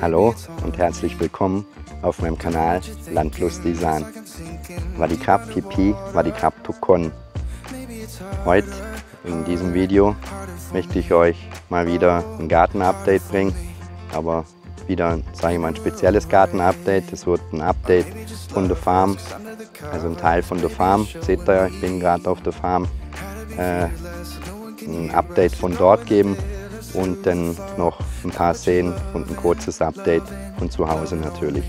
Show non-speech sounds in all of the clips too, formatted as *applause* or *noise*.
Hallo und herzlich willkommen auf meinem Kanal Landlust Design. Wadikap Pipi, Wadikap Tukon. Heute in diesem Video möchte ich euch mal wieder ein Garten-Update bringen, aber wieder, sage ich mal, ein spezielles Garten-Update. Es wird ein Update von der Farm, also ein Teil von der Farm. Seht ihr, ich bin gerade auf der Farm. Äh, ein Update von dort geben und dann noch ein paar Szenen und ein kurzes Update von zu Hause natürlich.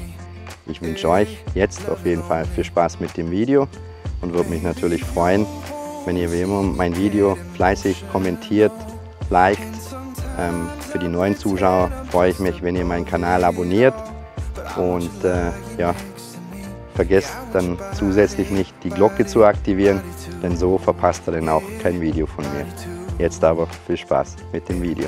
Ich wünsche euch jetzt auf jeden Fall viel Spaß mit dem Video und würde mich natürlich freuen, wenn ihr wie immer mein Video fleißig kommentiert, liked. Ähm, für die neuen Zuschauer freue ich mich, wenn ihr meinen Kanal abonniert und äh, ja, vergesst dann zusätzlich nicht die Glocke zu aktivieren, denn so verpasst ihr dann auch kein Video von mir. Jetzt aber viel Spaß mit dem Video.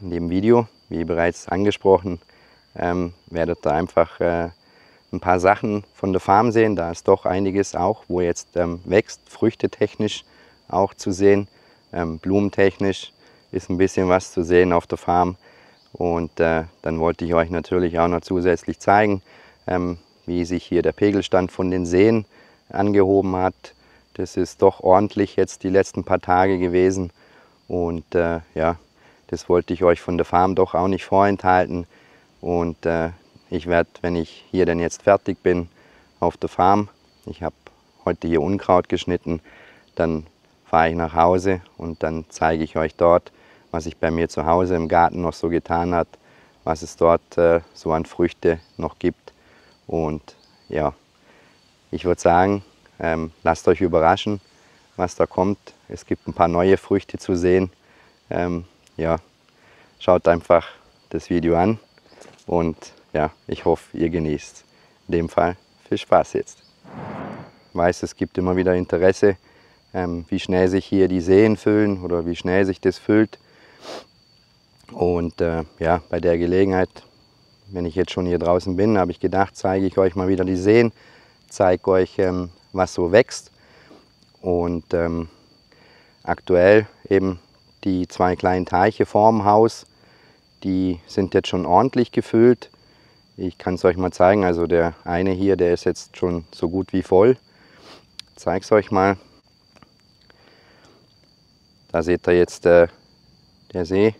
In dem Video, wie bereits angesprochen, ähm, werdet ihr einfach äh, ein paar Sachen von der Farm sehen. Da ist doch einiges auch, wo jetzt ähm, wächst, früchtetechnisch auch zu sehen, ähm, blumentechnisch ist ein bisschen was zu sehen auf der Farm. Und äh, dann wollte ich euch natürlich auch noch zusätzlich zeigen, ähm, wie sich hier der Pegelstand von den Seen angehoben hat. Das ist doch ordentlich jetzt die letzten paar Tage gewesen. Und äh, ja, das wollte ich euch von der Farm doch auch nicht vorenthalten. Und äh, ich werde, wenn ich hier denn jetzt fertig bin auf der Farm, ich habe heute hier Unkraut geschnitten, dann fahre ich nach Hause und dann zeige ich euch dort, was sich bei mir zu Hause im Garten noch so getan hat, was es dort äh, so an Früchte noch gibt. Und ja, ich würde sagen, ähm, lasst euch überraschen, was da kommt. Es gibt ein paar neue Früchte zu sehen. Ähm, ja, schaut einfach das Video an und ja, ich hoffe, ihr genießt. In dem Fall viel Spaß jetzt. Ich weiß, es gibt immer wieder Interesse, ähm, wie schnell sich hier die Seen füllen oder wie schnell sich das füllt. Und äh, ja, bei der Gelegenheit, wenn ich jetzt schon hier draußen bin, habe ich gedacht, zeige ich euch mal wieder die Seen, zeige euch, ähm, was so wächst. Und ähm, aktuell eben die zwei kleinen Teiche vorm Haus, die sind jetzt schon ordentlich gefüllt. Ich kann es euch mal zeigen, also der eine hier, der ist jetzt schon so gut wie voll. Ich zeige es euch mal. Da seht ihr jetzt äh, der See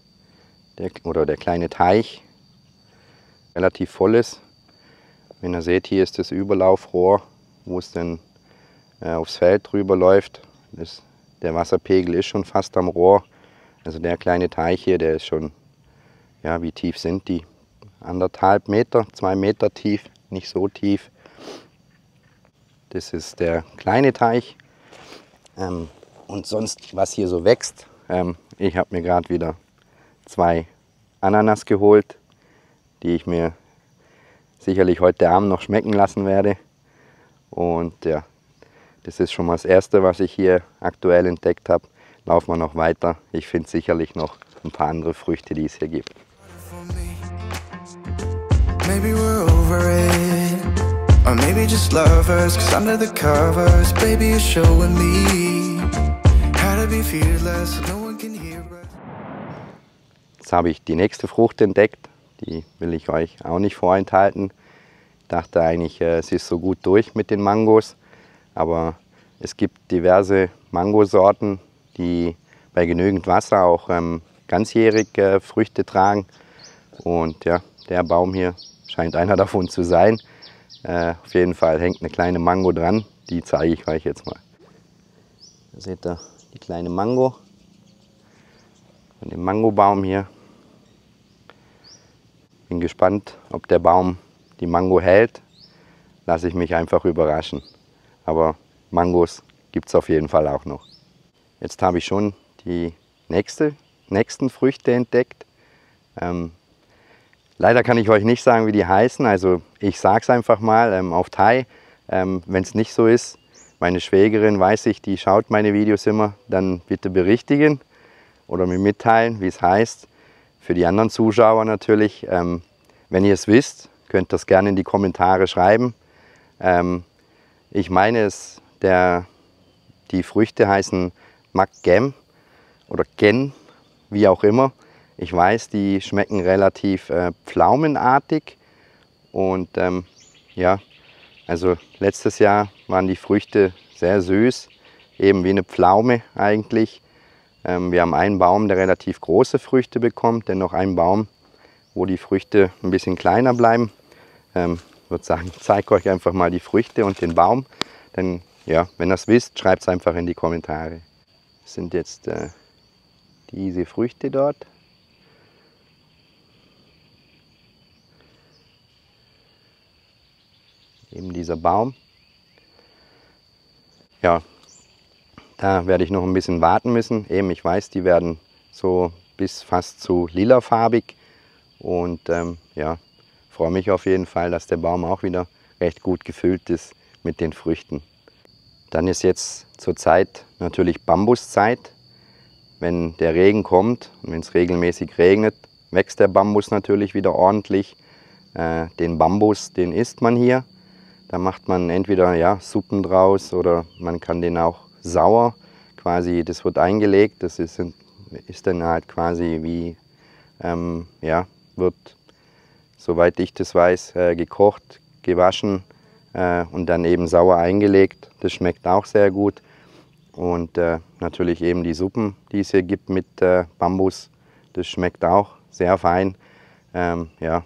der, oder der kleine Teich relativ voll ist. Wenn ihr seht, hier ist das Überlaufrohr, wo es dann äh, aufs Feld drüber läuft. Das, der Wasserpegel ist schon fast am Rohr. Also der kleine Teich hier, der ist schon, ja, wie tief sind die? Anderthalb Meter, zwei Meter tief, nicht so tief. Das ist der kleine Teich. Ähm, und sonst, was hier so wächst, ähm, ich habe mir gerade wieder zwei Ananas geholt, die ich mir sicherlich heute Abend noch schmecken lassen werde. Und ja, das ist schon mal das Erste, was ich hier aktuell entdeckt habe. Laufen wir noch weiter. Ich finde sicherlich noch ein paar andere Früchte, die es hier gibt. Maybe we're over it Or maybe just lovers Cause under the covers Baby, you're showing me Jetzt habe ich die nächste Frucht entdeckt. Die will ich euch auch nicht vorenthalten. Ich dachte eigentlich, äh, es ist so gut durch mit den Mangos. Aber es gibt diverse Mangosorten, die bei genügend Wasser auch ähm, ganzjährig äh, Früchte tragen. Und ja, der Baum hier scheint einer *laughs* davon zu sein. Äh, auf jeden Fall hängt eine kleine Mango dran. Die zeige ich euch jetzt mal. Da seht ihr die kleine Mango von dem Mangobaum hier. Bin gespannt, ob der Baum die Mango hält. Lasse ich mich einfach überraschen. Aber Mangos gibt es auf jeden Fall auch noch. Jetzt habe ich schon die nächste, nächsten Früchte entdeckt. Ähm, leider kann ich euch nicht sagen, wie die heißen. Also ich sage es einfach mal ähm, auf Thai. Ähm, Wenn es nicht so ist, meine Schwägerin weiß ich, die schaut meine Videos immer, dann bitte berichtigen oder mir mitteilen, wie es heißt. Für die anderen Zuschauer natürlich, ähm, wenn ihr es wisst, könnt das gerne in die Kommentare schreiben. Ähm, ich meine es, der, die Früchte heißen Makgem oder Gen, wie auch immer. Ich weiß, die schmecken relativ äh, pflaumenartig und ähm, ja, also letztes Jahr waren die Früchte sehr süß, eben wie eine Pflaume eigentlich. Ähm, wir haben einen Baum, der relativ große Früchte bekommt, dennoch einen Baum, wo die Früchte ein bisschen kleiner bleiben. Ähm, ich würde sagen, *laughs* ich zeige euch einfach mal die Früchte und den Baum. Denn ja, wenn ihr es wisst, schreibt es einfach in die Kommentare. Das sind jetzt äh, diese Früchte dort. Eben dieser Baum. Ja, da werde ich noch ein bisschen warten müssen. Eben, ich weiß, die werden so bis fast zu lilafarbig. Und ähm, ja, freue mich auf jeden Fall, dass der Baum auch wieder recht gut gefüllt ist mit den Früchten. Dann ist jetzt zurzeit natürlich Bambuszeit. Wenn der Regen kommt und wenn es regelmäßig regnet, wächst der Bambus natürlich wieder ordentlich. Äh, den Bambus, den isst man hier. Da macht man entweder ja, Suppen draus oder man kann den auch sauer, quasi, das wird eingelegt, das ist, ist dann halt quasi wie, ähm, ja, wird, soweit ich das weiß, äh, gekocht, gewaschen äh, und dann eben sauer eingelegt. Das schmeckt auch sehr gut. Und äh, natürlich eben die Suppen, die es hier gibt mit äh, Bambus, das schmeckt auch sehr fein. Ähm, ja.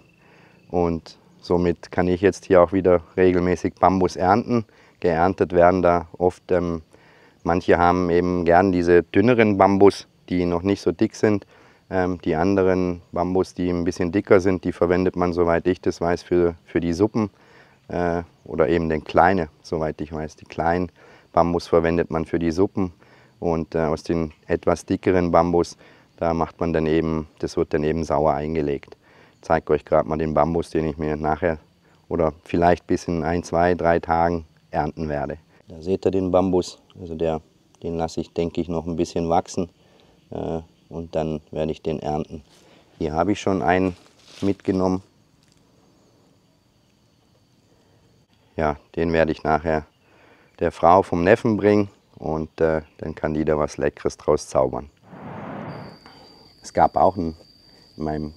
Und somit kann ich jetzt hier auch wieder regelmäßig Bambus ernten. Geerntet werden da oft, ähm, manche haben eben gern diese dünneren Bambus, die noch nicht so dick sind. Ähm, die anderen Bambus, die ein bisschen dicker sind, die verwendet man, soweit ich das weiß, für, für die Suppen. Äh, oder eben den kleinen, soweit ich weiß, die kleinen Bambus verwendet man für die Suppen und äh, aus den etwas dickeren Bambus, da macht man dann eben, das wird dann eben sauer eingelegt. Zeige euch gerade mal den Bambus, den ich mir nachher oder vielleicht bis in ein, zwei, drei Tagen ernten werde. Da seht ihr den Bambus, also der, den lasse ich, denke ich, noch ein bisschen wachsen äh, und dann werde ich den ernten. Hier habe ich schon einen mitgenommen. Ja, den werde ich nachher der Frau vom Neffen bringen und äh, dann kann die da was Leckeres draus zaubern. Es gab auch ein, in, meinem,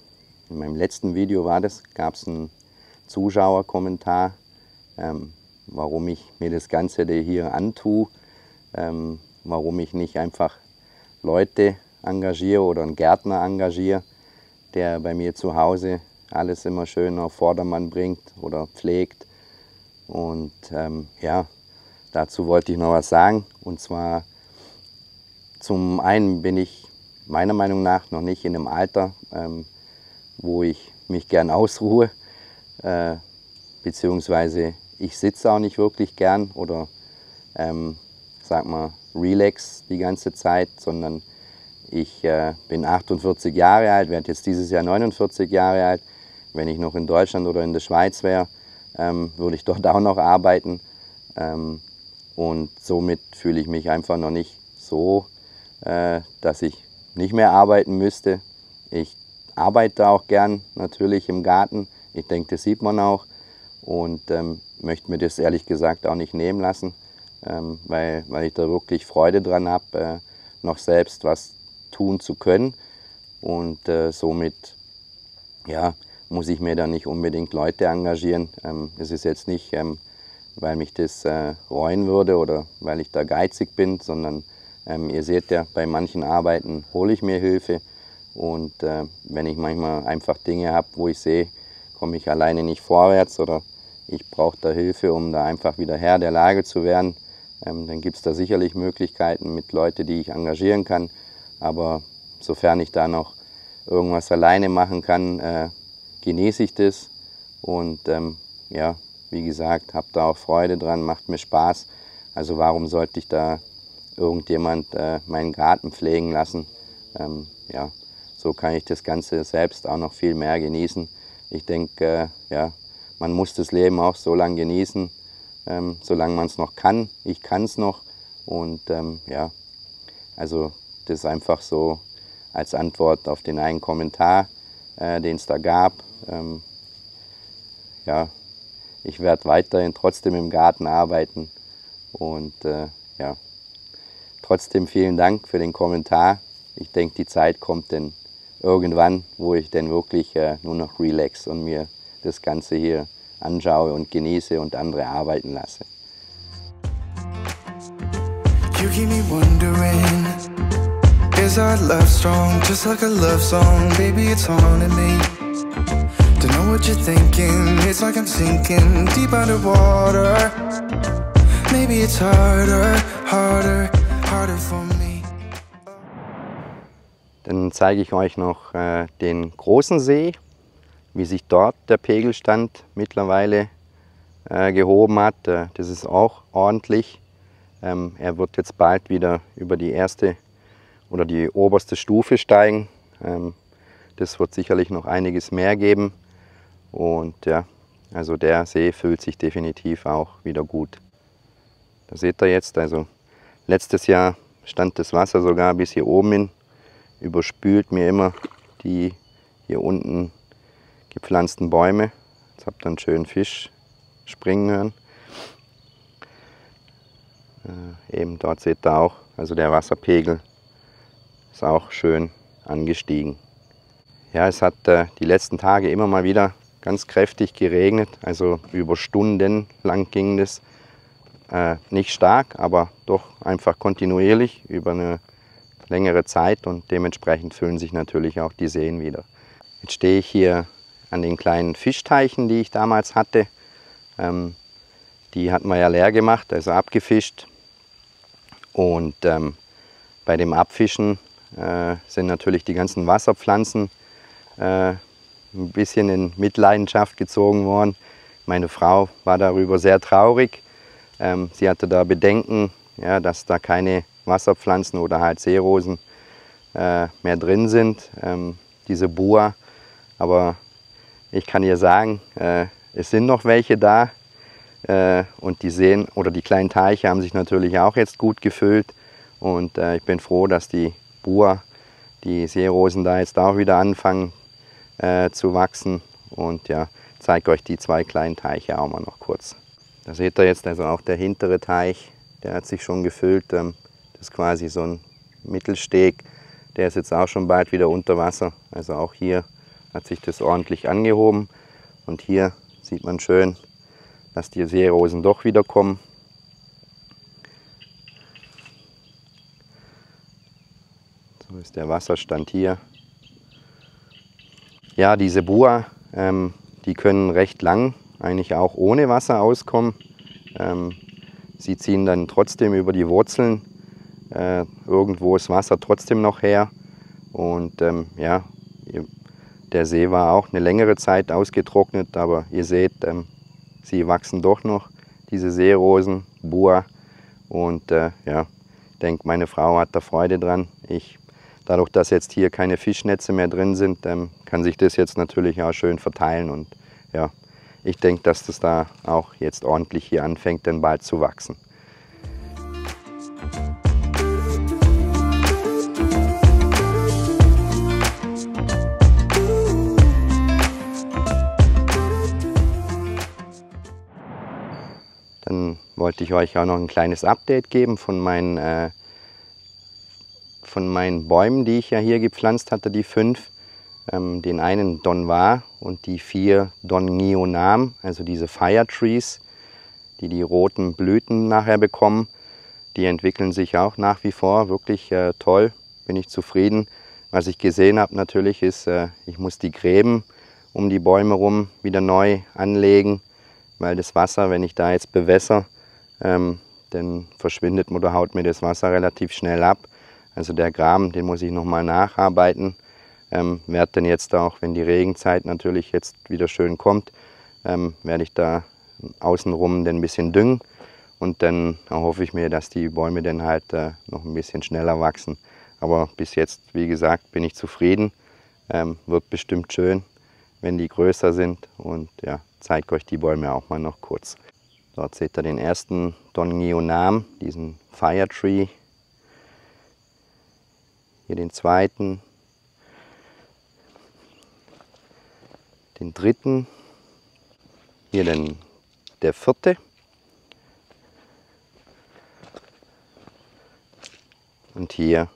in meinem letzten Video war das, gab es einen Zuschauerkommentar, ähm, warum ich mir das Ganze hier antue, ähm, warum ich nicht einfach Leute engagiere oder einen Gärtner engagiere, der bei mir zu Hause alles immer schön auf Vordermann bringt oder pflegt. Und ähm, ja, Dazu wollte ich noch was sagen. Und zwar zum einen bin ich meiner Meinung nach noch nicht in einem Alter, ähm, wo ich mich gern ausruhe, äh, beziehungsweise ich sitze auch nicht wirklich gern oder ähm, sag mal relax die ganze Zeit, sondern ich äh, bin 48 Jahre alt, werde jetzt dieses Jahr 49 Jahre alt. Wenn ich noch in Deutschland oder in der Schweiz wäre, ähm, würde ich *laughs* dort auch noch arbeiten. Ähm, und somit fühle ich mich einfach noch nicht so, äh, dass ich nicht mehr arbeiten müsste. Ich arbeite auch gern natürlich im Garten. Ich denke, das sieht man auch. Und ähm, möchte mir das ehrlich gesagt auch nicht nehmen lassen, ähm, weil, weil ich da wirklich Freude dran habe, äh, noch selbst was tun zu können. Und äh, somit ja, muss ich mir da nicht unbedingt Leute engagieren. Ähm, es ist jetzt nicht ähm, weil mich das äh, reuen würde oder weil ich da geizig bin, sondern ähm, ihr seht ja, bei manchen Arbeiten hole ich mir Hilfe und äh, wenn ich manchmal einfach Dinge habe, wo ich sehe, komme ich alleine nicht vorwärts oder ich brauche da Hilfe, um da einfach wieder Herr der Lage zu werden, ähm, dann gibt es da sicherlich Möglichkeiten mit Leuten, die ich engagieren kann. Aber sofern ich da noch irgendwas alleine machen kann, äh, genieße ich das und ähm, ja, wie gesagt, habe da auch Freude dran, macht mir Spaß. Also warum sollte ich da irgendjemand äh, meinen Garten pflegen lassen? Ähm, ja, so kann ich das Ganze selbst auch noch viel mehr genießen. Ich denke, äh, ja, man muss das Leben auch so lange genießen, ähm, solange man es noch kann. Ich kann es noch und ähm, ja, also das ist einfach so als Antwort auf den einen Kommentar, äh, den es da gab. Ähm, ja, ich werde weiterhin trotzdem im Garten arbeiten. Und äh, ja, trotzdem vielen Dank für den Kommentar. Ich denke, die Zeit kommt denn irgendwann, wo ich dann wirklich äh, nur noch relax und mir das Ganze hier anschaue und genieße und andere arbeiten lasse. You keep me wondering, is our love strong? Just like a love song, baby, it's haunting me. Don't know what you're thinking, it's like I'm sinking deep underwater. Maybe it's harder, harder, harder for me. Dann zeige ich euch noch äh, den großen See, wie sich dort der Pegelstand mittlerweile äh, gehoben hat. Äh, das ist auch ordentlich. Ähm, er wird jetzt bald wieder über die erste oder die oberste Stufe steigen. Ähm, das wird sicherlich noch einiges mehr geben. Und ja, also der See füllt sich definitiv auch wieder gut. Da seht ihr jetzt, also letztes Jahr stand das Wasser sogar bis hier oben hin, überspült mir immer die hier unten gepflanzten Bäume. Jetzt habt ihr einen schönen Fisch springen hören. Äh, eben dort seht ihr auch, also der Wasserpegel ist auch schön angestiegen. Ja, es hat äh, die letzten Tage immer mal wieder ganz kräftig geregnet, also über Stunden lang ging das. Äh, nicht stark, aber doch einfach kontinuierlich über eine längere Zeit und dementsprechend füllen sich natürlich auch die Seen wieder. Jetzt stehe ich hier an den kleinen Fischteichen, die ich damals hatte. Ähm, die hatten wir ja leer gemacht, also abgefischt. Und ähm, bei dem Abfischen äh, sind natürlich die ganzen Wasserpflanzen äh, ein bisschen in Mitleidenschaft gezogen worden. Meine Frau war darüber sehr traurig. Ähm, sie hatte da Bedenken, ja, dass da keine Wasserpflanzen oder halt Seerosen äh, mehr drin sind, ähm, diese Bua. Aber ich kann ihr sagen, äh, es sind noch welche da. Äh, und die Seen oder die kleinen Teiche haben sich natürlich auch jetzt gut gefüllt. Und äh, ich bin froh, dass die Bua, die Seerosen da jetzt auch wieder anfangen äh, zu wachsen. Und ja, zeige euch die zwei kleinen Teiche auch mal noch kurz. Da seht ihr jetzt also auch der hintere Teich, der hat sich schon gefüllt. Ähm, ist quasi so ein Mittelsteg. Der ist jetzt auch schon bald wieder unter Wasser. Also auch hier hat sich das ordentlich angehoben. Und hier sieht man schön, dass die Seerosen doch wieder kommen. So ist der Wasserstand hier. Ja, diese Bua, ähm, die können recht lang eigentlich auch ohne Wasser auskommen. Ähm, sie ziehen dann trotzdem über die Wurzeln. Äh, irgendwo ist Wasser trotzdem noch her. Und ähm, ja, der See war auch eine längere Zeit ausgetrocknet, aber ihr seht, ähm, sie wachsen doch noch, diese Seerosen, Bua. Und äh, ja, ich denke, meine Frau hat da Freude dran. Ich, dadurch, dass jetzt hier keine Fischnetze mehr drin sind, ähm, kann sich das jetzt natürlich auch schön verteilen. Und ja, ich denke, dass das da auch jetzt ordentlich hier anfängt, dann bald zu wachsen. Wollte ich euch auch noch ein kleines Update geben von meinen, äh, von meinen Bäumen, die ich ja hier gepflanzt hatte, die fünf. Ähm, den einen Donvar und die vier Dongionam, also diese Fire Trees, die die roten Blüten nachher bekommen. Die entwickeln sich auch nach wie vor wirklich äh, toll, bin ich zufrieden. Was ich gesehen habe natürlich ist, äh, ich muss die Gräben um die Bäume rum wieder neu anlegen, weil das Wasser, wenn ich da jetzt bewässer, ähm, dann verschwindet oder haut mir das Wasser relativ schnell ab. Also der Graben, den muss ich nochmal nacharbeiten. Ähm, werde dann jetzt auch, wenn die Regenzeit natürlich jetzt wieder schön kommt, ähm, werde ich da außenrum ein bisschen düngen und dann hoffe ich mir, dass die Bäume dann halt äh, noch ein bisschen schneller wachsen. Aber bis jetzt, wie gesagt, bin ich zufrieden. Ähm, wird bestimmt schön, wenn die größer sind und ja, zeige euch die Bäume auch mal noch kurz. Dort seht ihr den ersten Dongionam, diesen Fire Tree. Hier den zweiten, den dritten. hier den, der vierte. Und hier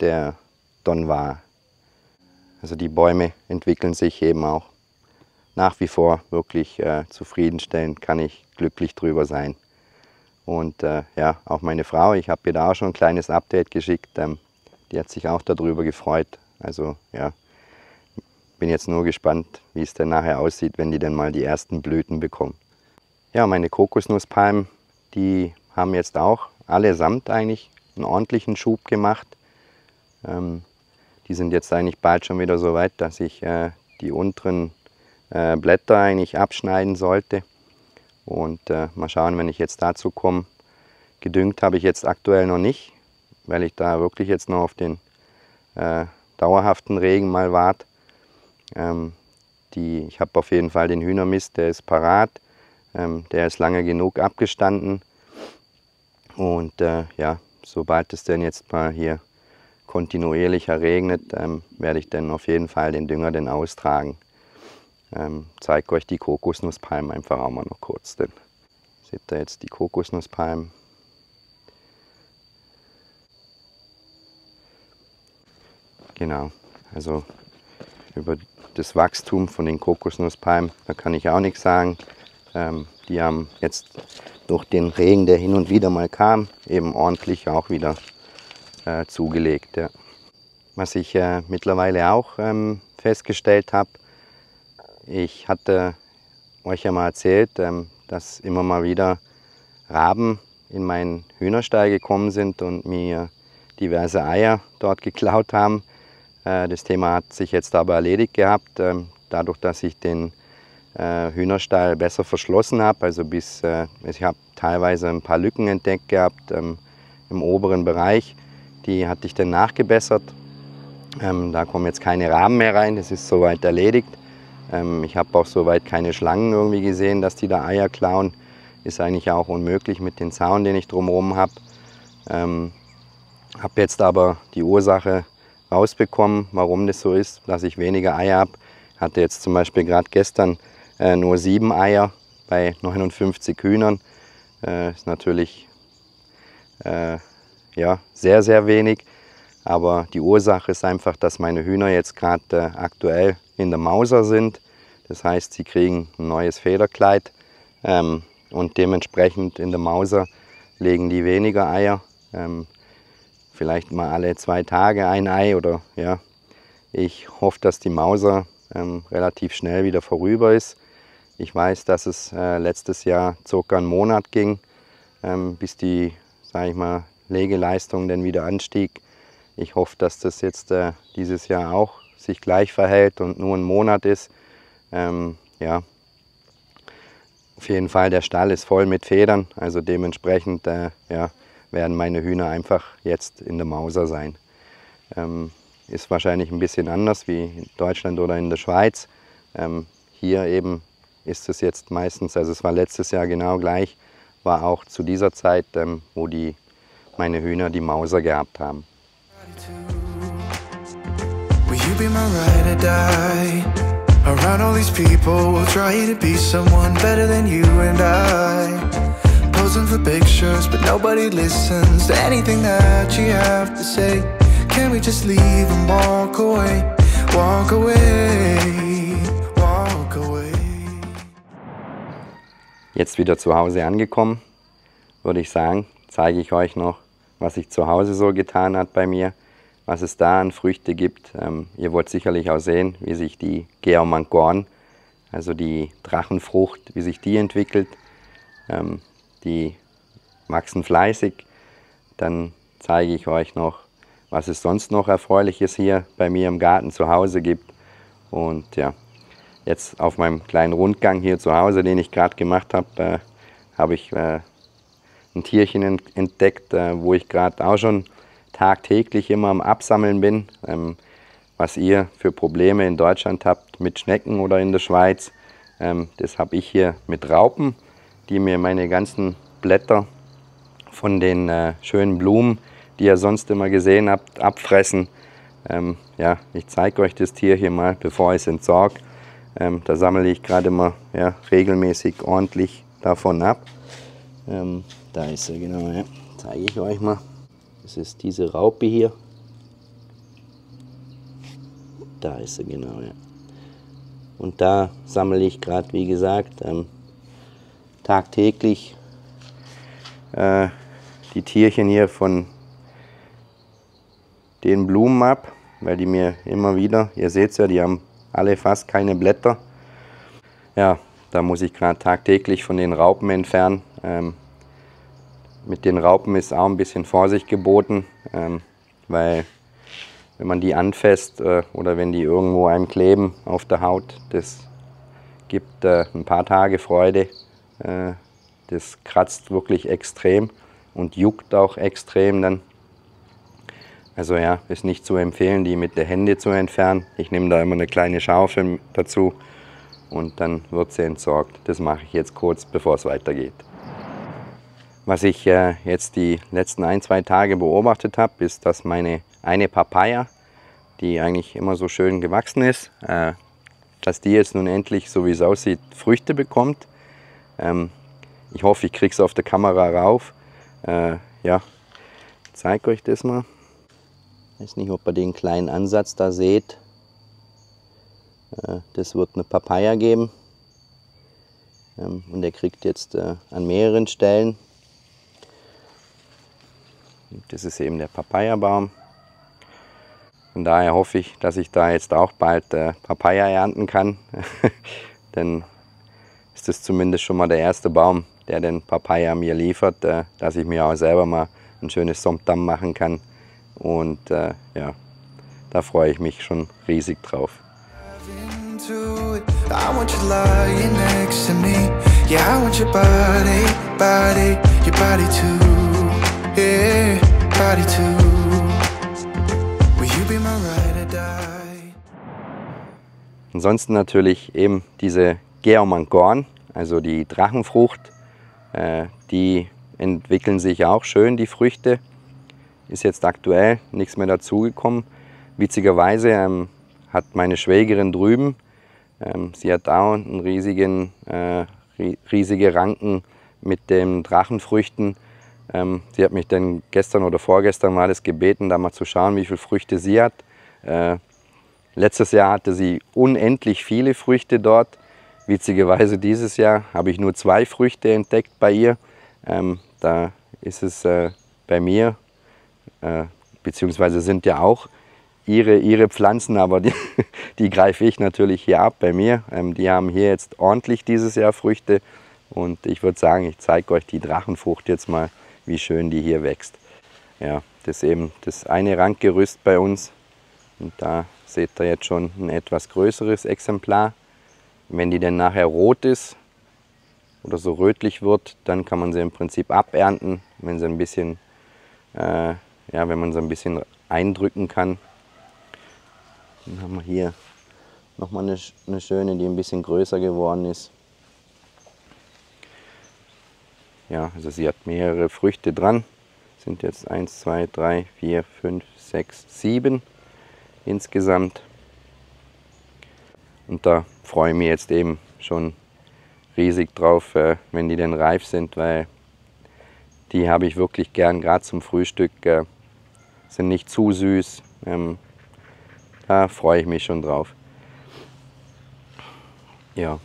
der Donvar. Also die Bäume entwickeln sich eben auch nach wie vor wirklich äh, zufriedenstellend, kann ich glücklich drüber sein. Und äh, ja, auch meine Frau, ich habe ihr da auch schon ein kleines Update geschickt, ähm, die hat sich auch darüber gefreut. Also ja, bin jetzt nur gespannt, wie es denn nachher aussieht, wenn die dann mal die ersten Blüten bekommen. Ja, meine Kokosnusspalmen, die haben jetzt auch allesamt eigentlich einen ordentlichen Schub gemacht. Ähm, die sind jetzt eigentlich bald schon wieder so weit, dass ich äh, die unteren äh, Blätter eigentlich abschneiden sollte. Und äh, mal schauen, wenn ich jetzt dazu komme. Gedüngt habe ich jetzt aktuell noch nicht, weil ich da wirklich jetzt noch auf den äh, dauerhaften Regen mal warte. Ähm, die, ich habe auf jeden Fall den Hühnermist, der ist parat. Ähm, der ist lange genug abgestanden. Und äh, ja, sobald es denn jetzt mal hier kontinuierlicher regnet, ähm, werde ich dann auf jeden Fall den Dünger dann austragen. Ähm, zeige euch die Kokosnusspalmen einfach auch mal noch kurz. Denn seht ihr jetzt die Kokosnusspalmen. Genau, also über das Wachstum von den Kokosnusspalmen, da kann ich auch nichts sagen. Ähm, die haben jetzt durch den Regen, der hin und wieder mal kam, eben ordentlich auch wieder äh, zugelegt. Ja. Was ich äh, mittlerweile auch ähm, festgestellt habe, ich hatte euch ja mal erzählt, ähm, dass immer mal wieder Raben in meinen Hühnerstall gekommen sind und mir diverse Eier dort geklaut haben. Äh, das Thema hat sich jetzt aber erledigt gehabt, ähm, dadurch, dass ich den äh, Hühnerstall besser verschlossen habe. Also bis, äh, ich habe teilweise ein paar Lücken entdeckt gehabt ähm, im oberen Bereich. Die hatte ich dann nachgebessert. Da kommen jetzt keine Raben mehr rein, das ist soweit erledigt. Ähm, ich habe auch soweit keine Schlangen irgendwie gesehen, dass die da Eier klauen. Ist eigentlich auch unmöglich mit dem Zaun, den ich drumherum habe. Ähm, habe jetzt aber die Ursache rausbekommen, warum das so ist, dass ich weniger Eier habe. Hatte jetzt zum Beispiel gerade gestern äh, nur sieben Eier bei 59 Hühnern. Äh, ist natürlich äh, ja, sehr, sehr wenig. Aber die Ursache ist einfach, dass meine Hühner jetzt gerade äh, aktuell in der Mauser sind. Das heißt, sie kriegen ein neues Federkleid ähm, und dementsprechend in der Mauser legen die weniger Eier. Ähm, vielleicht mal alle zwei Tage ein Ei oder ja. Ich hoffe, dass die Mauser ähm, relativ schnell wieder vorüber ist. Ich weiß, dass es äh, letztes Jahr circa einen Monat ging, ähm, bis die, sage ich mal, Legeleistung dann wieder anstieg. Ich hoffe, dass das jetzt äh, dieses Jahr auch sich gleich verhält und nur ein Monat ist. Ähm, ja, auf jeden Fall, der Stall ist voll mit Federn, also dementsprechend äh, ja, werden meine Hühner einfach jetzt in der Mauser sein. Ähm, ist wahrscheinlich ein bisschen anders wie in Deutschland oder in der Schweiz. Ähm, hier eben ist es jetzt meistens, also es war letztes Jahr genau gleich, war auch zu dieser Zeit, ähm, wo die, meine Hühner die Mauser gehabt haben. You be my ride or die? Around all these people We'll try to be someone better than you and I. Posing for pictures But nobody listens to anything that you have to say. Can we just leave and walk away? Walk away Walk away. Jetzt wieder zu Hause angekommen, würde ich sagen, zeige ich euch noch, was sich zu Hause so getan hat bei mir was es da an Früchte gibt. Ähm, ihr wollt sicherlich auch sehen, wie sich die Geomangorn, also die Drachenfrucht, wie sich die entwickelt. Ähm, die wachsen fleißig. Dann zeige ich euch noch, was es sonst noch Erfreuliches hier bei mir im Garten zu Hause gibt. Und ja, jetzt auf meinem kleinen Rundgang hier zu Hause, den ich gerade gemacht habe, äh, habe ich äh, ein Tierchen entdeckt, äh, wo ich gerade auch schon tagtäglich immer am Absammeln bin, ähm, was ihr für Probleme in Deutschland habt mit Schnecken oder in der Schweiz. Ähm, das habe ich hier mit Raupen, die mir meine ganzen Blätter von den äh, schönen Blumen, die ihr sonst immer gesehen habt, abfressen. Ähm, ja, ich zeige euch das Tier hier mal, bevor ich es entsorge. Ähm, da sammle ich gerade mal ja, regelmäßig ordentlich davon ab. Ähm, da ist er genau, ja. zeige ich euch mal. Das ist diese Raupe hier. Da ist sie genau, ja. Und da sammle ich gerade, wie gesagt, ähm, tagtäglich äh, die Tierchen hier von den Blumen ab, weil die mir immer wieder, ihr seht ja, die haben alle fast keine Blätter. Ja, da muss ich gerade tagtäglich von den Raupen entfernen. Ähm, mit den Raupen ist auch ein bisschen Vorsicht geboten, ähm, weil wenn man die anfasst äh, oder wenn die irgendwo einem kleben auf der Haut, das gibt äh, ein paar Tage Freude. Äh, das kratzt wirklich extrem und juckt auch extrem dann. Also ja, ist nicht zu empfehlen, die mit der Hände zu entfernen. Ich nehme da immer eine kleine Schaufel dazu und dann wird sie entsorgt. Das mache ich jetzt kurz, bevor es weitergeht. Was ich äh, jetzt die letzten ein, zwei Tage beobachtet habe, ist, dass meine eine Papaya, die eigentlich immer so schön gewachsen ist, äh, dass die jetzt nun endlich, so wie es aussieht, Früchte bekommt. Ähm, ich hoffe, ich kriege es auf der Kamera rauf. Äh, ja, ich zeige euch das mal. Ich weiß nicht, ob ihr den kleinen Ansatz da seht. Äh, das wird eine Papaya geben. Ähm, und der kriegt jetzt äh, an mehreren Stellen. Das ist eben der Papayabaum. Von daher hoffe ich, dass ich da jetzt auch bald äh, Papaya ernten kann. *laughs* Dann ist das zumindest schon mal der erste Baum, der den Papaya mir liefert, dass ich mir auch selber mal ein schönes Somtam machen kann. Und äh, ja, da freue ich mich schon riesig drauf. I Ansonsten natürlich eben diese Geomangorn, also die Drachenfrucht. Äh, die entwickeln sich auch schön, die Früchte. Ist jetzt aktuell nichts mehr dazugekommen. Witzigerweise ähm, hat meine Schwägerin drüben ähm, sie hat da einen riesigen, äh, riesige Ranken mit den Drachenfrüchten. Ähm, sie hat mich dann gestern oder vorgestern mal das gebeten, da mal zu schauen, wie viele Früchte sie hat. Äh, letztes Jahr hatte sie unendlich viele Früchte dort. Witzigerweise dieses Jahr habe ich nur zwei Früchte entdeckt bei ihr. Ähm, da ist es äh, bei mir, äh, beziehungsweise sind ja auch ihre, ihre Pflanzen, aber die, *laughs* die greife ich natürlich hier ab bei mir. Ähm, die haben hier jetzt ordentlich dieses Jahr Früchte und ich würde sagen, ich zeige euch die Drachenfrucht jetzt mal, wie schön die hier wächst. Ja, das ist eben das eine Ranggerüst bei uns und da seht ihr jetzt schon ein etwas größeres Exemplar. Wenn die dann nachher rot ist oder so rötlich wird, dann kann man sie im Prinzip abernten, wenn sie ein bisschen, äh, ja, wenn man sie ein bisschen eindrücken kann, dann haben wir hier nochmal eine, eine schöne, die ein bisschen größer geworden ist. Ja, also sie hat mehrere Früchte dran. Sind jetzt 1, 2, 3, 4, 5, 6, 7 insgesamt. Und da freue ich mich jetzt eben schon riesig drauf, äh, wenn die denn reif sind, weil die habe ich wirklich gern, gerade zum Frühstück. Äh, sind nicht zu süß, ähm, da freue ich mich schon drauf. Ja,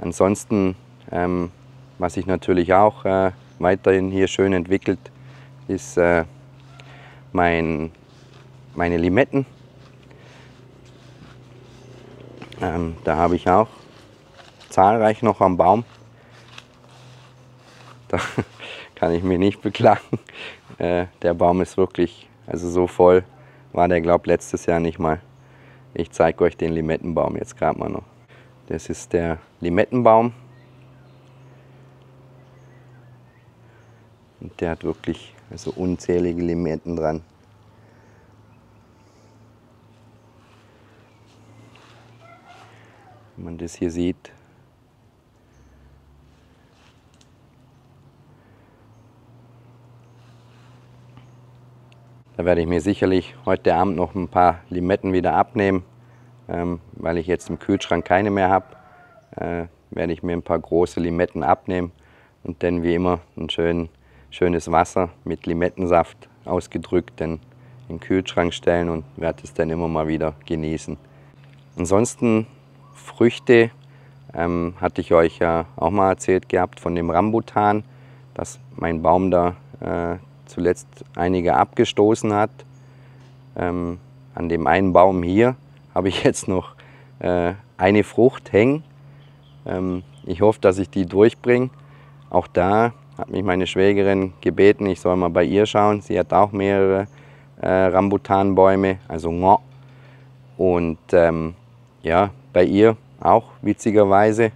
ansonsten, ähm, was sich natürlich auch äh, weiterhin hier schön entwickelt, ist äh, mein, meine Limetten. Ähm, da habe ich auch zahlreich noch am Baum. Da *laughs* kann ich mich nicht beklagen. Äh, der Baum ist wirklich also so voll war der, glaube letztes Jahr nicht mal. Ich zeige euch den Limettenbaum jetzt gerade mal noch. Das ist der Limettenbaum. Und der hat wirklich also unzählige Limetten dran. Wenn man das hier sieht, Da werde ich mir sicherlich heute Abend noch ein paar Limetten wieder abnehmen ähm, weil ich jetzt im Kühlschrank keine mehr habe, äh, werde ich mir ein paar große Limetten abnehmen und dann wie immer ein schön, schönes Wasser mit Limettensaft ausgedrückt in den Kühlschrank stellen und werde es dann immer mal wieder genießen. Ansonsten Früchte ähm, hatte ich euch ja auch mal erzählt gehabt von dem Rambutan, dass mein Baum da äh, zuletzt einige abgestoßen hat. Ähm, an dem einen Baum hier habe ich *laughs* jetzt noch äh, eine Frucht hängen. Ähm, ich hoffe, dass ich die durchbringe. Auch da hat mich meine Schwägerin gebeten, ich soll mal bei ihr schauen. Sie hat auch mehrere äh, Rambutanbäume, also Ngo. Und ähm, ja, bei ihr auch witzigerweise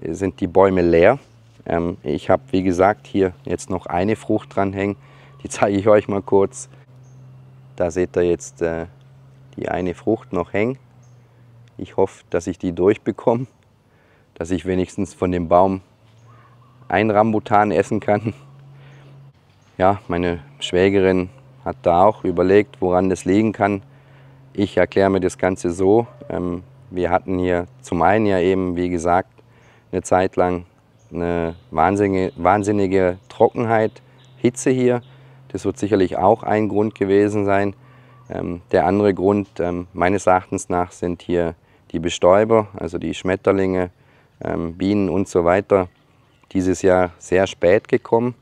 sind die Bäume leer. Ähm, ich habe, wie gesagt, hier jetzt noch eine Frucht dran hängen. Die zeige ich euch mal kurz. Da seht ihr jetzt äh, die eine Frucht noch hängen. Ich hoffe, dass ich die durchbekomme, dass ich wenigstens von dem Baum ein Rambutan essen kann. Ja, meine Schwägerin hat da auch überlegt, woran das liegen kann. Ich erkläre mir das Ganze so. Ähm, wir hatten hier zum einen ja eben, wie gesagt, eine Zeit lang eine wahnsinnige, wahnsinnige Trockenheit, Hitze hier. Das wird sicherlich auch ein Grund gewesen sein. Ähm, der andere Grund ähm, meines Erachtens nach sind hier die Bestäuber, also die Schmetterlinge, Bienen und so weiter, dieses Jahr sehr spät gekommen.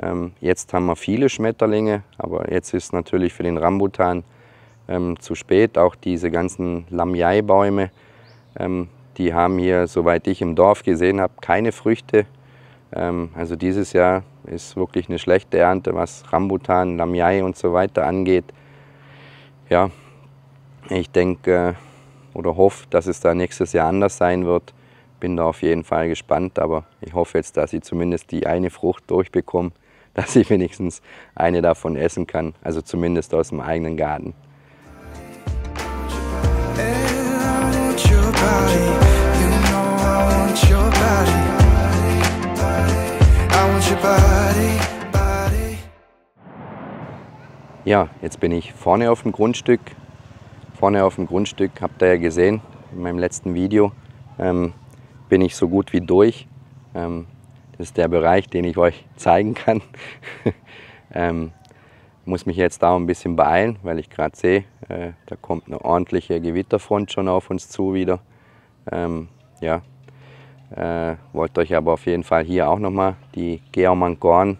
Ähm, jetzt haben wir viele Schmetterlinge, aber jetzt ist natürlich für den Rambutan ähm, zu spät. Auch diese ganzen Lamjai-Bäume, ähm, die haben hier, soweit ich im Dorf gesehen habe, keine Früchte. also dieses Jahr ist wirklich eine schlechte Ernte, was Rambutan, Lamjai und so weiter angeht ja, ich denke oder hoffe, dass es da nächstes Jahr anders sein wird. Bin da auf jeden Fall gespannt, aber ich hoffe jetzt, dass ich zumindest die eine Frucht durchbekomme, *laughs* dass ich wenigstens eine davon essen kann, also zumindest aus dem eigenen Garten. Ja, jetzt bin ich vorne auf dem Grundstück. Vorne auf dem Grundstück, habt ihr ja gesehen in meinem letzten Video, ähm, bin ich so gut wie durch. Ähm, das ist der Bereich, den ich euch *laughs* zeigen kann. *laughs* ähm, muss mich jetzt da ein bisschen beeilen, weil ich gerade sehe, äh, da kommt eine ordentliche Gewitterfront schon auf uns zu wieder. Ähm, ja, äh, wollte euch aber auf jeden Fall hier auch nochmal die Geomangorn,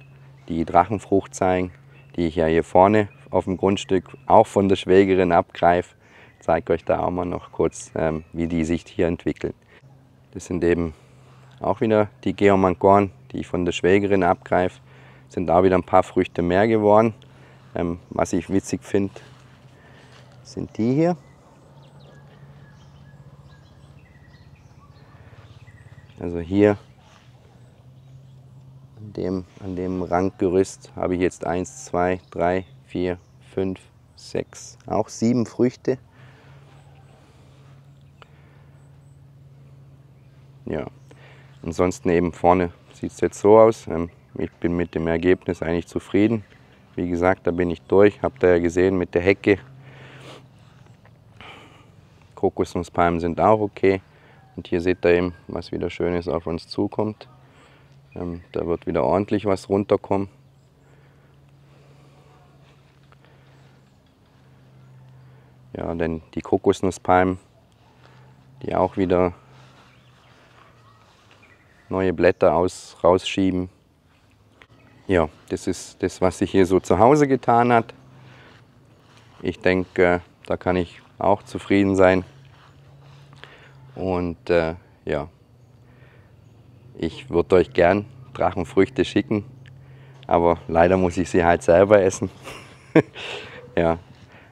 die Drachenfrucht zeigen, die ich ja hier vorne auf dem Grundstück auch von der Schwägerin abgreife. Zeige euch da auch mal noch kurz, ähm, wie die sich hier entwickeln. Das sind eben auch wieder die Geomangorn, die ich von der Schwägerin abgreife. Sind auch wieder ein paar Früchte mehr geworden. Ähm, was ich witzig finde, sind die hier. Also hier an dem, an dem Ranggerüst habe ich jetzt 1, 2, 3, 4, 5, 6, auch sieben Früchte. Ja, ansonsten eben vorne sieht es jetzt so aus. Ähm, ich bin mit dem Ergebnis eigentlich zufrieden. Wie gesagt, da bin ich durch. Habt ihr ja gesehen mit der Hecke. Kokosnusspalmen sind auch okay. Und hier seht ihr eben, was wieder Schönes auf uns zukommt. Ähm, da wird wieder ordentlich was runterkommen. Ja, denn die Kokosnusspalmen, die auch wieder neue Blätter aus, rausschieben. Ja, das ist das, was sich hier so zu Hause getan hat. Ich denke, da kann ich auch zufrieden sein. Und äh, ja, ich würde euch gern Drachenfrüchte schicken, aber leider muss ich sie halt selber essen. *laughs* ja,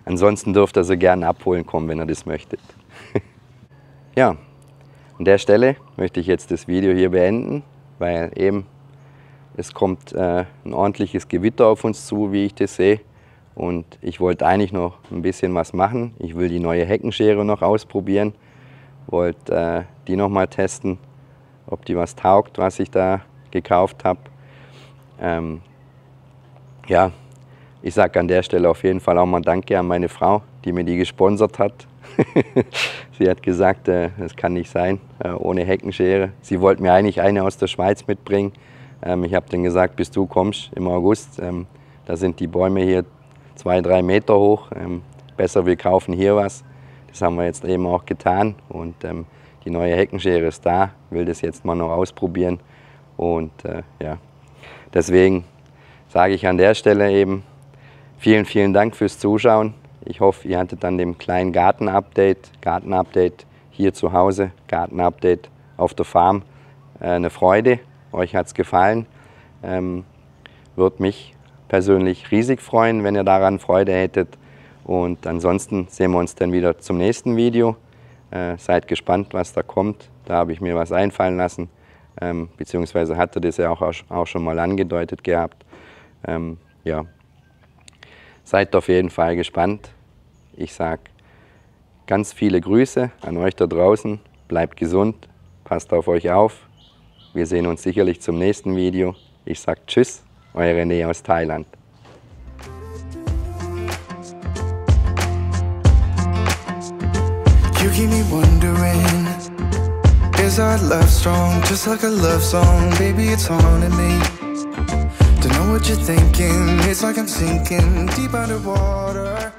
Ansonsten dürft ihr sie gerne abholen kommen, wenn ihr das möchtet. *laughs* ja, an der Stelle möchte ich jetzt das Video hier beenden, weil eben es kommt äh, ein ordentliches Gewitter auf uns zu, wie ich das sehe. Und ich wollte eigentlich noch ein bisschen was machen. Ich will die neue Heckenschere noch ausprobieren. Wollte äh, die noch mal testen, ob die was taugt, was ich da gekauft habe. Ähm, ja, ich sage an der Stelle auf jeden Fall auch mal Danke an meine Frau, die mir die gesponsert hat. *laughs* sie hat gesagt, äh, es kann nicht sein äh, ohne Heckenschere. Sie wollte mir eigentlich eine aus der Schweiz mitbringen. Ähm, ich habe dann gesagt, bis du kommst im August, ähm, da sind die Bäume hier zwei, drei Meter hoch. Ähm, besser, wir kaufen hier was. Das haben wir jetzt eben auch getan und die neue Heckenschere ist da. Will das jetzt mal noch ausprobieren und äh, ja, deswegen sage ich an der Stelle eben vielen, vielen Dank fürs Zuschauen. Ich hoffe, ihr hattet an dem kleinen Garten-Update, Garten-Update hier zu Hause, Garten-Update auf der Farm äh, eine Freude. Euch hat es gefallen. Ähm, Würde mich persönlich riesig freuen, wenn ihr daran Freude hättet. Und ansonsten sehen wir uns dann wieder zum nächsten Video. Äh, seid gespannt, was da kommt. Da habe ich mir was einfallen lassen. Ähm, beziehungsweise hatte das ja auch, auch schon mal angedeutet gehabt. Ähm, ja. Seid auf jeden Fall gespannt. Ich sage ganz viele Grüße an euch da draußen. Bleibt gesund, passt auf euch auf. Wir sehen uns sicherlich zum nächsten Video. Ich sage Tschüss, euer René aus Thailand. You keep me wondering Is our love strong? Just like a love song Baby, it's haunting me Don't know what you're thinking It's like I'm sinking deep underwater